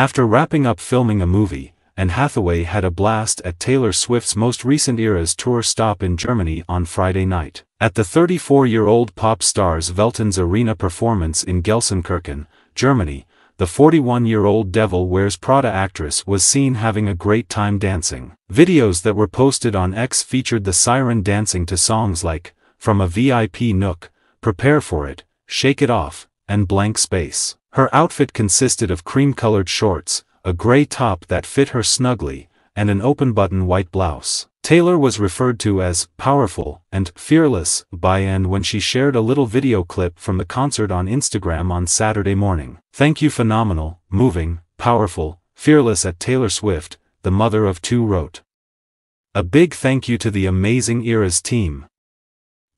After wrapping up filming a movie, Anne Hathaway had a blast at Taylor Swift's most recent Eras tour stop in Germany on Friday night. At the 34-year-old pop star's Veltins Arena performance in Gelsenkirchen, Germany, the 41-year-old Devil Wears Prada actress was seen having a great time dancing. Videos that were posted on X featured the siren dancing to songs like, From a VIP Nook, Prepare for It, Shake It Off, and Blank Space. Her outfit consisted of cream-colored shorts, a gray top that fit her snugly, and an open-button white blouse. Taylor was referred to as powerful and fearless by Anne when she shared a little video clip from the concert on Instagram on Saturday morning. Thank you phenomenal, moving, powerful, fearless at Taylor Swift, the mother of two wrote. A big thank you to the amazing Eras team.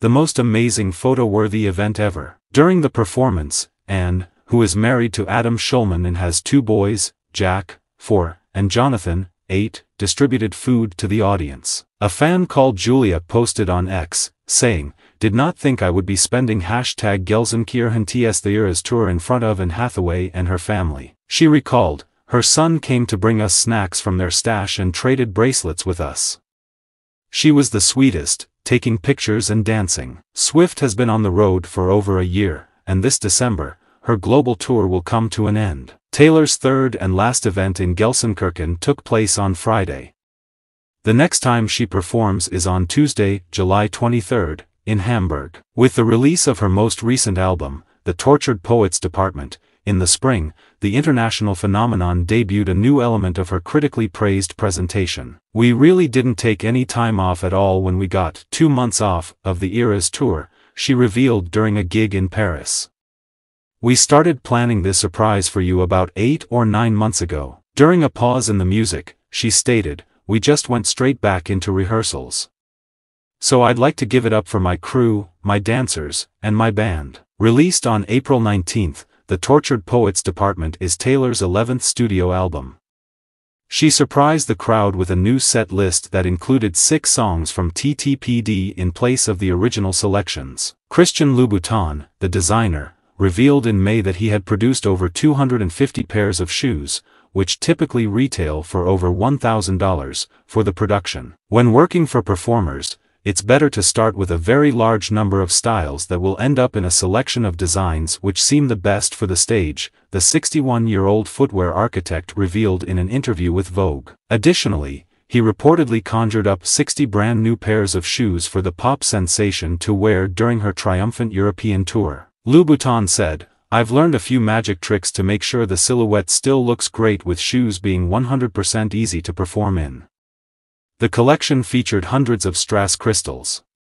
The most amazing photo-worthy event ever. During the performance, Anne, who is married to Adam Shulman and has two boys, Jack, 4, and Jonathan, 8, distributed food to the audience. A fan called Julia posted on X, saying, Did not think I would be spending hashtag Gelsenkirchen TS the Eras tour in front of Anne Hathaway and her family. She recalled, her son came to bring us snacks from their stash and traded bracelets with us. She was the sweetest, taking pictures and dancing. Swift has been on the road for over a year, and this December, her global tour will come to an end. Taylor's third and last event in Gelsenkirchen took place on Friday. The next time she performs is on Tuesday, July 23, in Hamburg. With the release of her most recent album, The Tortured Poets Department, in the spring, the international phenomenon debuted a new element of her critically praised presentation. We really didn't take any time off at all when we got two months off of the Eras tour, she revealed during a gig in Paris. We started planning this surprise for you about eight or nine months ago. During a pause in the music, she stated, we just went straight back into rehearsals. So I'd like to give it up for my crew, my dancers, and my band. Released on April 19th, The Tortured Poets Department is Taylor's 11th studio album. She surprised the crowd with a new set list that included six songs from TTPD in place of the original selections. Christian Louboutin, the designer, revealed in May that he had produced over 250 pairs of shoes, which typically retail for over $1,000, for the production. When working for performers, it's better to start with a very large number of styles that will end up in a selection of designs which seem the best for the stage, the 61-year-old footwear architect revealed in an interview with Vogue. Additionally, he reportedly conjured up 60 brand new pairs of shoes for the pop sensation to wear during her triumphant European tour. Louboutin said, I've learned a few magic tricks to make sure the silhouette still looks great with shoes being 100% easy to perform in. The collection featured hundreds of strass crystals.